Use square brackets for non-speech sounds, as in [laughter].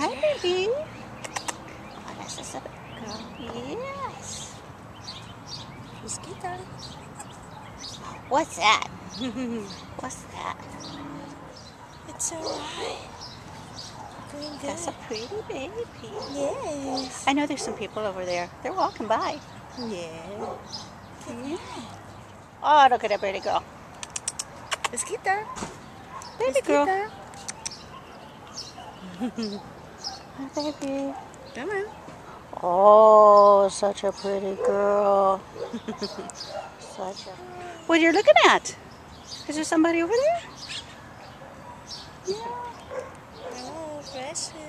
Hi, baby. Oh, that's just a girl. Yes. Mosquito. Oh, what's that? [laughs] What's that? It's alright. Doing good. That's a pretty baby. Yes. I know there's some people over there. They're walking by. Yeah. yeah. Oh, look at that pretty girl. Mosquito. Baby girl. [laughs] Hi, baby. Come on. Oh, such a pretty girl. [laughs] such a. What are you're looking at? Is there somebody over there? Yeah. Oh, precious.